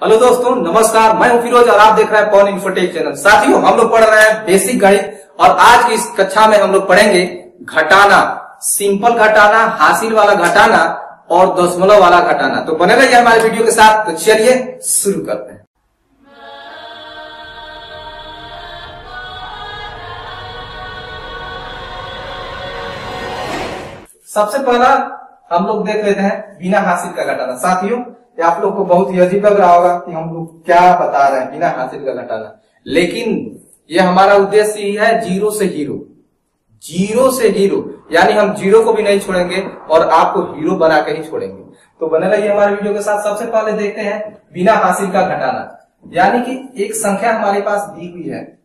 Hello दोस्तों, नमस्कार। मैं हूँ फिरोज और आप देख रहे हैं पॉन इन्फोटेक चैनल साथियों, हम लोग पढ़ रहे हैं बेसिक गणित और आज की इस कक्षा में हम लोग पढ़ेंगे घटाना। सिंपल घटाना, हासिल वाला घटाना और दशमलव वाला घटाना। तो बने रहिए हमारे वीडियो के साथ। तो चलिए शुरू करते हैं। सबसे पहला हम लोग देख लेते हैं बिना हासिल का घटाना। साथियों आप लोग को बहुत ही अजीब लग रहा होगा कि हम लोग क्या बता रहे हैं, बिना हासिल का घटाना। लेकिन ये हमारा उद्देश्य ही है ज़ीरो से हीरो। ज़ीरो से हीरो। यानी हम ज़ीरो को भी नहीं छोड़ेंगे और आपको हीरो बना के ही छोड़ेंगे। तो बने रहिए हमारे वीडियो के साथ। सबसे पहले देखते हैं, बिना हासिल का घटाना। यानी कि एक संख्या हमारे पास दी हुई है।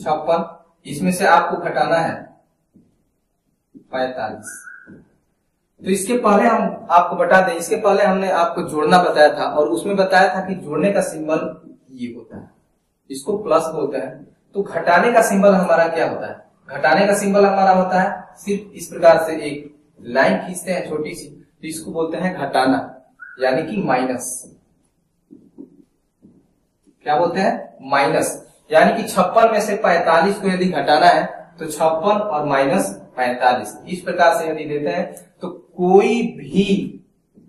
छप्पन। इसमें से आपको घटाना है पैतालीस। तो इसके पहले हम आपको बता दें, इसके पहले हमने आपको जोड़ना बताया था और उसमें बताया था कि जोड़ने का सिंबल ये होता है। इसको प्लस बोलते हैं। तो घटाने का सिंबल हमारा क्या होता है? घटाने का सिंबल हमारा होता है, सिर्फ़ इस प्रकार से एक लाइन खींचते हैं छोटी सी तो इसको बोलते हैं घटाना, यानी कि माइनस। क्या बोलते हैं? माइनस। यानी कि छप्पन में से पैतालीस को यदि घटाना है तो छप्पन और माइनस पैतालीस। इस प्रकार से यदि देते हैं कोई भी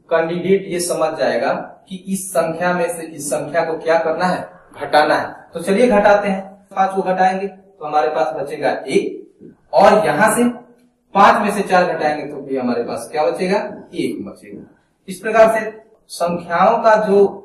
कैंडिडेट ये समझ जाएगा कि इस संख्या में से इस संख्या को क्या करना है? घटाना है। तो चलिए घटाते हैं। पाँच को घटाएँगे तो हमारे पास बचेगा एक। और यहाँ से पाँच में से चार घटाएँगे तो भी हमारे पास क्या बचेगा? एक बचेगा। इस प्रकार से संख्याओं का जो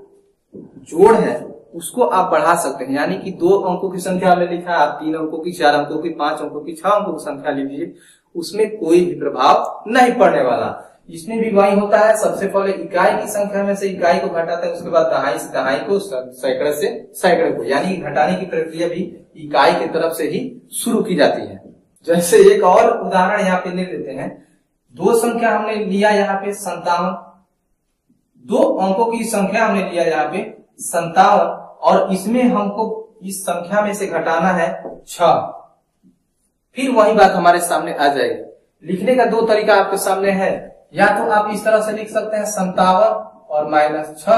जोड़ है, उसको आप बढ़ा सकते हैं। यानी कि दो अंकों की संख्या में लिखा है, आप तीन अंकों की, चार अंकों की, पाँच अंकों की, छह अंकों की संख्या लीजिए। उसमें कोई भी प्रभाव नहीं पड़ने वाला। इसमें भी वही होता है, सबसे पहले इकाई की संख्या में से इकाई को घटाते हैं, उसके बाद दहाई से दहाई को सैकड़े से सैकड़े को, यानी घटाने की प्रक्रिया भी इकाई की तरफ़ से ही शुरू की जाती है। जैसे एक और उदाहरण यहाँ पे ले लेते हैं। दो संख्या हमने लिया यहाँ पे, संतावन। दो अंकों की संख्या हमने लिया यहाँ पे, संतावन। और इसमें हमको इस संख्या में से घटाना है छ फिर वही बात हमारे सामने आ जाएगी। लिखने का दो तरीका आपके सामने है। या तो आप इस तरह से लिख सकते हैं, संतावन और माइनस छ।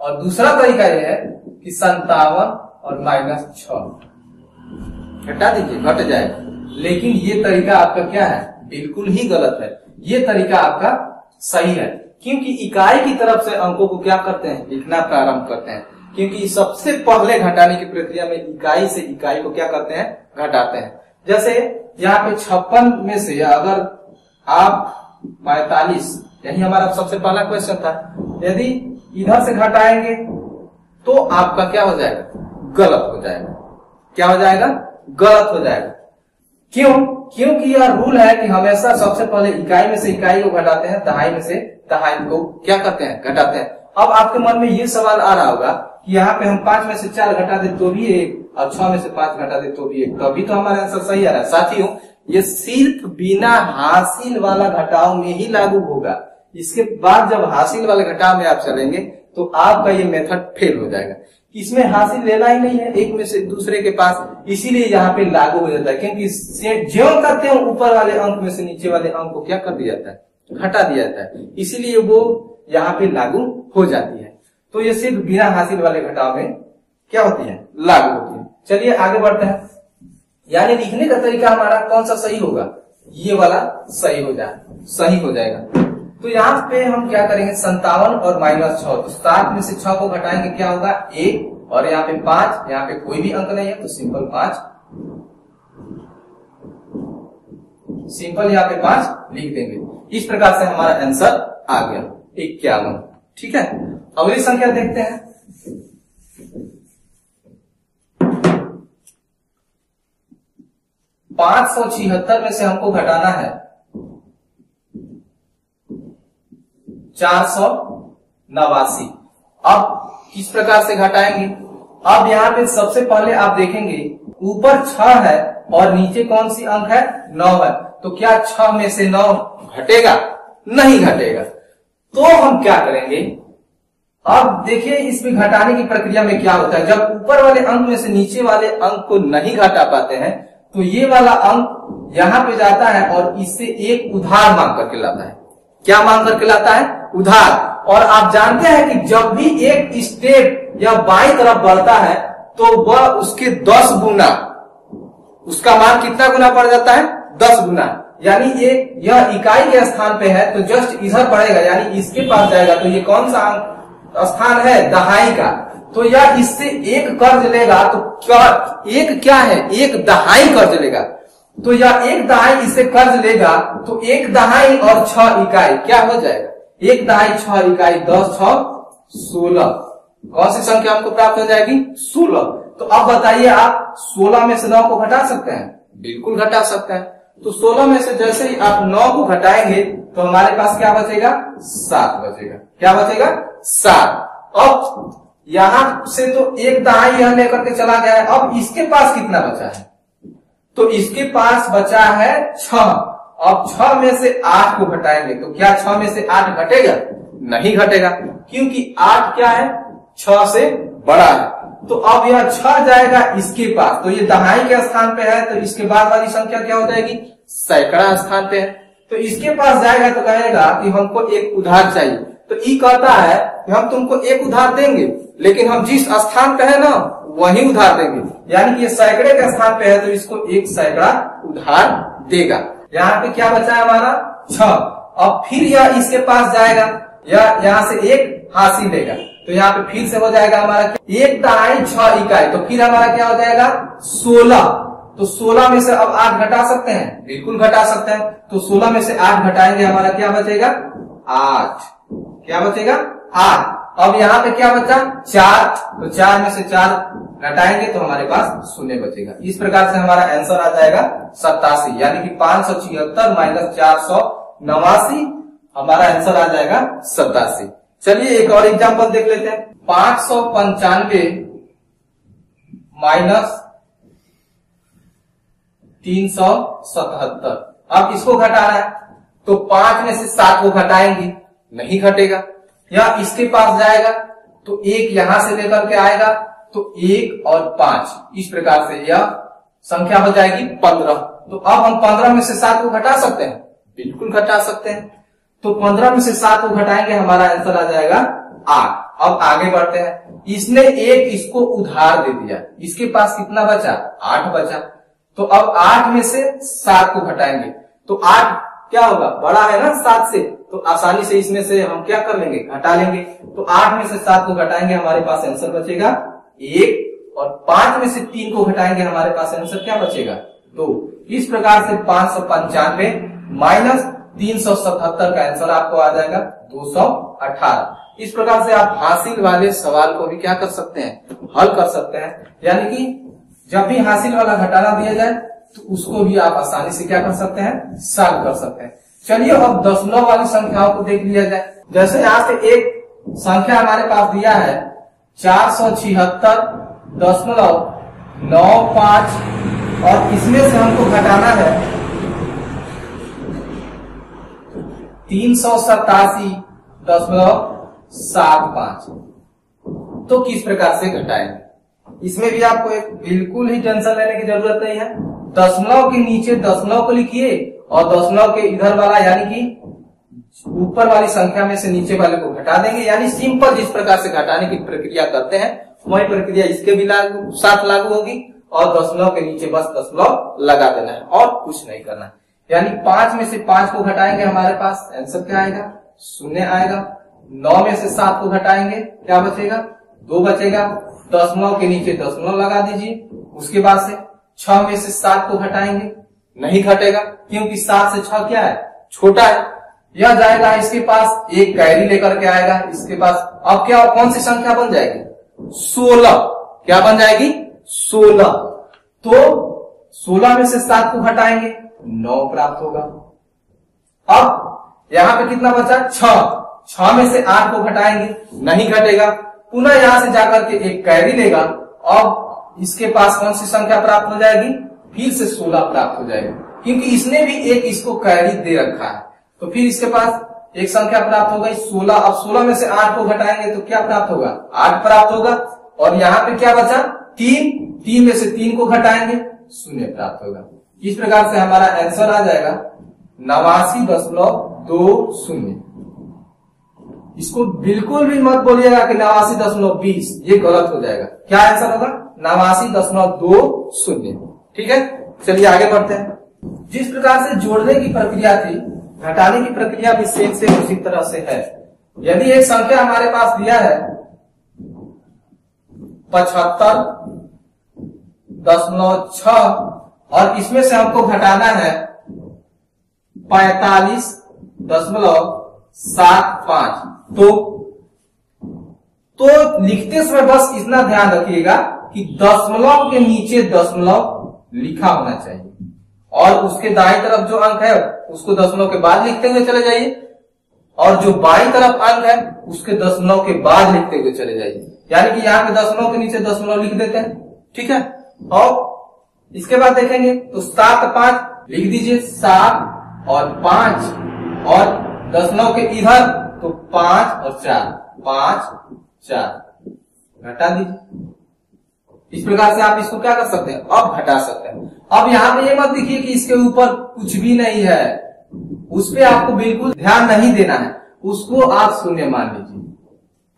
और दूसरा तरीका यह है कि संतावन और माइनस छ। घटा दीजिए, घट जाए। लेकिन ये तरीका आपका क्या है? बिल्कुल ही गलत है। ये तरीका आपका सही है। क्योंकि इकाई की तरफ़ से अंकों को क्या करते हैं? लिखना प्रारंभ करते हैं। क्योंकि सबसे पहले घटाने की प्रक्रिया में इकाई से इकाई को क्या करते हैं? घटाते हैं। जैसे यहाँ पे छप्पन में से अगर आप पैतालीस, यही हमारा सबसे पहला क्वेश्चन था। यदि इधर से घटाएँगे तो आपका क्या हो जाएगा? गलत हो जाएगा। क्या हो जाएगा? गलत हो जाएगा। क्यों? क्योंकि यह रूल है कि हमेशा सबसे पहले इकाई में से इकाई को घटाते हैं, दहाई में से दहाई को क्या करते हैं? घटाते हैं। अब आपके मन में ये सवाल आ रहा होगा कि यहाँ पे हम पाँच में से चार घटा दे तो भी एक और छह में से पाँच घटा दे तो भी एक। तभी तो हमारा आंसर सही आ रहा है। साथियों, ये सिर्फ़ बिना हासिल वाला घटाव में ही लागू होगा। इसके बाद जब हासिल वाले घटाव में आप चलेंगे तो आपका ये मेथड फेल हो जाएगा। इसमें हासिल लेना ही नहीं है, एक में से दूसरे के पास। इसीलिए यहाँ पे लागू हो जाता है, क्योंकि ज्यो करते हैं, ऊपर वाले अंक में से नीचे वाले अंक को क्या कर दिया जाता है? घटा दिया जाता है। इसीलिए वो यहाँ पे लागू हो जाती है। तो ये सिर्फ़ बिना हासिल वाले घटाव में क्या होती है? लागू होती है। चलिए आगे बढ़ते हैं। यानी लिखने का तरीका हमारा कौन सा सही होगा? ये वाला सही हो जाए, सही हो जाएगा। तो यहाँ पे हम क्या करेंगे? संतावन और माइनस छ तो सात में से छ को घटाएँगे, क्या होगा? एक। और यहाँ पे पाँच, यहाँ पे कोई भी अंक नहीं है तो सिंपल पाँच। सिंपल यहाँ पे पाँच लिख देंगे। इस प्रकार से हमारा आंसर आ गया। इक्यावन। ठीक है? अगली संख्या देखते हैं। पाँच सौ छिहत्तर में से हमको घटाना है। चार सौ नवासी। अब किस प्रकार से घटाएँगे? अब यहाँ पे सबसे पहले आप देखेंगे, ऊपर छह है और नीचे कौन सी अंक है? नौ है। तो क्या छह में से नौ घटेगा? नहीं घटेगा। तो हम क्या करेंगे? अब देखिए, इसमें घटाने की प्रक्रिया में क्या होता है? जब ऊपर वाले अंक में से नीचे वाले अंक को नहीं घटा पाते हैं तो ये वाला अंक यहाँ पे जाता है और इससे एक उधार मांग करके लाता है। क्या मांग करके लाता है? उधार। और आप जानते हैं कि जब भी एक स्टेप या बाई तरफ़ बढ़ता है तो वह उसके दस गुना, उसका मान कितना गुना पड़ जाता है? दस गुना। यानी ये, यह इकाई के स्थान पे है तो जस्ट इधर बढ़ेगा, यानी इसके पास जाएगा। तो ये कौन सा स्थान है, दहाई का। तो यह इससे एक कर्ज लेगा तो क्या, एक क्या है? एक दहाई कर्ज लेगा। तो यह एक दहाई इससे कर्ज लेगा तो एक दहाई और छह इकाई, क्या हो जाएगा? एक दहाई छह इकाई, दस, छ, सोलह। कौन सी संख्या हमको प्राप्त हो जाएगी? सोलह। तो अब बताइए आप, सोलह में से नौ को घटा सकते हैं? बिल्कुल घटा सकते हैं। तो सोलह में से जैसे ही आप नौ को घटाएँगे तो हमारे पास क्या बचेगा? सात बचेगा। क्या बचेगा? सात। अब यहाँ से तो एक दहाई यह लेकर के चला गया है। अब इसके पास कितना बचा है? तो इसके पास बचा है छ। अब छ में से आठ को घटाएँगे तो क्या छ में से आठ घटेगा? नहीं घटेगा, क्योंकि आठ क्या है? छ से बड़ा है। तो अब यह छ जाएगा इसके पास। तो ये दहाई के स्थान पे है तो इसके बाद वाली संख्या क्या हो जाएगी? सैकड़ा स्थान पे है। तो इसके पास जाएगा तो कहेगा कि हमको एक उधार चाहिए। तो ई कहता है कि हम तुमको एक उधार देंगे, लेकिन हम जिस स्थान पे है ना, वही उधार देंगे। यानी कि ये सैकड़े के स्थान पे है तो इसको एक सैकड़ा उधार देगा। यहाँ पे क्या बचा है हमारा? छ अब फिर यह इसके पास जाएगा। या यहाँ से एक हासिल लेगा तो यहाँ पे फिर से हो जाएगा हमारा एक दहाई छ इकाई। तो फिर हमारा क्या हो जाएगा? सोलह। तो सोलह में से अब आठ घटा सकते हैं? बिल्कुल घटा सकते हैं। तो सोलह में से आठ घटाएँगे, हमारा क्या बचेगा? आठ। क्या बचेगा? आठ। अब यहाँ पे क्या बचा? चार। तो चार में से चार घटाएँगे तो हमारे पास शून्य बचेगा। इस प्रकार से हमारा आंसर आ जाएगा सत्तासी। यानी कि पाँच सौ छिहत्तर माइनस चार सौ नवासी, हमारा आंसर आ जाएगा सत्तासी। चलिए एक और एग्ज़ाम्पल देख लेते हैं। पाँच सौ पंचानवे माइनस तीन सौ सतहत्तर। अब इसको घटाना है? तो पाँच में से सात को घटाएँगे। नहीं घटेगा। या इसके पास जाएगा तो एक यहाँ से लेकर के आएगा तो एक और पाँच। इस प्रकार से यह संख्या हो जाएगी पंद्रह। तो अब हम पंद्रह में से सात को घटा सकते हैं। बिल्कुल घटा सकते हैं। तो पंद्रह में से सात को घटाएँगे, हमारा आंसर आ जाएगा आठ। अब आगे बढ़ते हैं। इसने एक इसको उधार दे दिया। इसके पास कितना बचा? आठ बचा। तो अब आठ में से सात को घटाएँगे। तो आठ क्या होगा? बड़ा है ना सात से। तो आसानी से इसमें से हम क्या कर लेंगे? घटा लेंगे। तो आठ में से सात को घटाएँगे, हमारे पास आंसर बचेगा एक। और पाँच में से तीन को घटाएँगे, हमारे पास आंसर क्या बचेगा? दो। इस प्रकार से पाँच सौ पंचानवे माइनस तीन सौ सतहत्तर का आंसर आपको आ जाएगा, दो सौ अठारह। इस प्रकार से आप हासिल वाले सवाल को भी क्या कर सकते हैं? हल कर सकते हैं। यानी कि जब भी हासिल वाला घटाना दिया जाए तो उसको भी आप आसानी से क्या कर सकते हैं? सॉल्व कर सकते हैं। चलिए अब दशमलव वाली संख्याओं को देख लिया जाए। जैसे यहाँ से एक संख्या हमारे पास दिया है, चार सौ छिहत्तर दशमलव नौ पाँच, और इसमें से हमको घटाना है तीन सौ सतासी दशमलव सात पाँच। तो किस प्रकार से घटाएँगे इसमें भी आपको एक बिल्कुल ही टेंशन लेने की ज़रूरत नहीं है। दशमलव के नीचे दशमलव को लिखिए और दशमलव के इधर वाला यानी कि ऊपर वाली संख्या में से नीचे वाले को घटा देंगे। यानी सिंपल जिस प्रकार से घटाने की प्रक्रिया करते हैं, वही प्रक्रिया इसके भी लागू, साथ लागू होगी और दशमलव के नीचे बस दशमलव लगा देना है और कुछ नहीं करना है। यानी पाँच में से पाँच को घटाएँगे हमारे पास आंसर क्या आएगा? शून्य आएगा। नौ में से सात को घटाएँगे, क्या बचेगा? दो बचेगा। दशमलव के नीचे दशमलव लगा दीजिए। उसके बाद से छ में से सात को घटाएँगे। नहीं घटेगा, क्योंकि सात से छ क्या है? छोटा है। यह जाएगा इसके पास, एक कैरी लेकर के आएगा। इसके पास अब क्या, कौन सी संख्या बन जाएगी? सोलह। क्या बन जाएगी? सोलह। तो सोलह में से सात को घटाएँगे। नौ प्राप्त होगा। अब यहाँ पे कितना बचा? छ। छ में से आठ को घटाएँगे, नहीं घटेगा। पुनः यहाँ से जाकर के एक कैरी लेगा। अब इसके पास कौन सी संख्या प्राप्त हो जाएगी? फिर से सोलह प्राप्त हो जाएगी। क्योंकि इसने भी एक इसको कैरी दे रखा है। तो फिर इसके पास एक संख्या प्राप्त हो गई, सोलह। अब सोलह में से आठ को घटाएँगे तो क्या प्राप्त होगा? आठ प्राप्त होगा। और यहाँ पे क्या बचा? तीन। तीन में से तीन को घटाएँगे, शून्य प्राप्त होगा। इस प्रकार से हमारा आंसर आ जाएगा नवासी दशमलव दो शून्य। इसको बिल्कुल भी मत बोलिएगा कि नवासी दशमलव बीस, ये गलत हो जाएगा। क्या आंसर होगा? नवासी दशमलव दो शून्य। ठीक है? चलिए आगे बढ़ते हैं। जिस प्रकार से जोड़ने की प्रक्रिया थी, घटाने की प्रक्रिया भी सेम से उसी तरह से है। यदि एक संख्या हमारे पास दिया है, पचहत्तर दशमलव छ और इसमें से हमको घटाना है पैतालीस दशमलव सात पाँच। तो तो लिखते समय बस इतना ध्यान रखिएगा कि दशमलव के नीचे दशमलव लिखा होना चाहिए। और उसके दाएँ तरफ़ जो अंक है, उसको दशमलव के बाद लिखते हुए चले जाइए। और जो बाई तरफ़ अंक है, उसके दशमलव के बाद लिखते हुए चले जाइए। यानी कि यहाँ पे दशमलव के नीचे दशमलव लिख देते हैं। ठीक है? और इसके बाद देखेंगे तो सात पाँच लिख दीजिए सात और पाँच और दस नौ के इधर तो पाँच और चार, पाँच, चार। घटा दीजिए। इस प्रकार से आप इसको क्या कर सकते हैं? अब घटा सकते हैं। अब यहाँ पे ये मत देखिए कि इसके ऊपर कुछ भी नहीं है। उस पर आपको बिल्कुल ध्यान नहीं देना है। उसको आप शून्य मान लीजिए।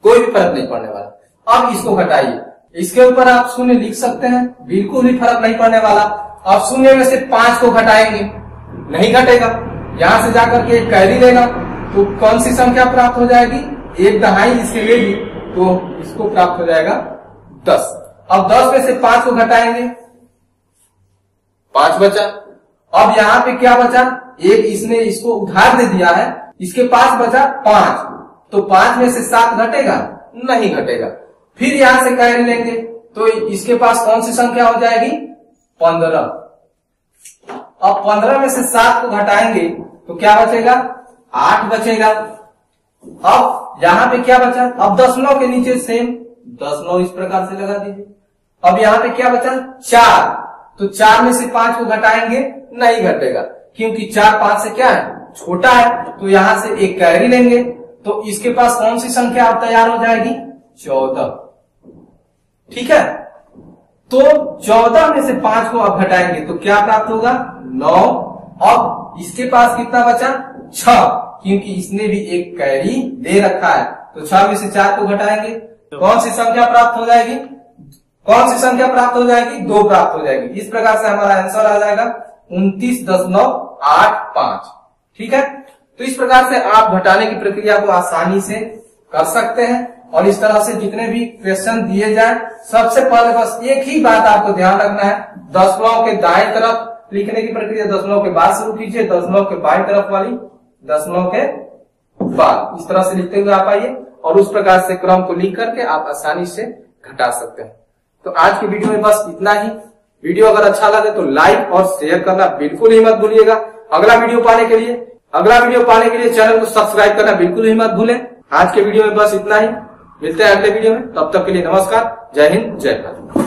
कोई भी फ़र्क नहीं पड़ने वाला। अब इसको घटाइए। इसके ऊपर आप शून्य लिख सकते हैं, बिल्कुल भी फ़र्क नहीं पड़ने वाला। अब शून्य में से पाँच को घटाएँगे, नहीं घटेगा। यहाँ से जाकर के कैरी देगा तो कौन सी संख्या प्राप्त हो जाएगी? एक दहाई इसके लेगी तो इसको प्राप्त हो जाएगा दस। अब दस में से पाँच को घटाएँगे। पाँच बचा। अब यहाँ पे क्या बचा? एक इसने इसको उधार दे दिया है, इसके पास बचा पाँच। तो पाँच में से सात घटेगा, नहीं घटेगा। फिर यहाँ से कैरी लेंगे तो इसके पास कौन सी संख्या हो जाएगी? पंद्रह। अब पंद्रह में से सात को घटाएँगे तो क्या बचेगा? आठ बचेगा। अब यहाँ पे क्या बचा? अब दशमलव के नीचे सेम दशमलव इस प्रकार से लगा दीजिए। अब यहाँ पे क्या बचा? चार। तो चार में से पाँच को घटाएँगे, नहीं घटेगा, क्योंकि चार पाँच से क्या है? छोटा है तो यहाँ से एक कैरी लेंगे। तो इसके पास कौन सी संख्या अब तैयार हो जाएगी? चौदह। ठीक है? तो चौदह में से पाँच को आप घटाएँगे तो क्या प्राप्त होगा? नौ। अब इसके पास कितना बचा? छ, क्योंकि इसने भी एक कैरी दे रखा है। तो छह में से चार को घटाएँगे। कौन सी संख्या प्राप्त हो जाएगी? कौन सी संख्या प्राप्त हो जाएगी? दो प्राप्त हो जाएगी। इस प्रकार से हमारा आंसर आ जाएगा उन्तीस दशमलव आठ पाँच। ठीक है? तो इस प्रकार से आप घटाने की प्रक्रिया को आसानी से कर सकते हैं। और इस तरह से जितने भी क्वेश्चन दिए जाए, सबसे पहले बस एक ही बात आपको ध्यान रखना है। दशमलव के दाएँ तरफ़ लिखने की प्रक्रिया दशमलव के बाद शुरू कीजिए दशमलव के बाएँ तरफ़ वाली दशमलव के बाद। इस तरह से लिखते हुए आप आइए और उस प्रकार से क्रम को लिख करके आप आसानी से घटा सकते हैं। तो आज की वीडियो में बस इतना ही। वीडियो अगर अच्छा लगे तो लाइक और शेयर करना बिल्कुल ही मत भूलिएगा। अगला वीडियो पाने के लिए, अगला वीडियो पाने के लिए चैनल को सब्सक्राइब करना बिल्कुल ही मत भूलें। आज के वीडियो में बस इतना ही। मिलते हैं अगले वीडियो में। तब तक के लिए नमस्कार। जय हिंद जय भारत।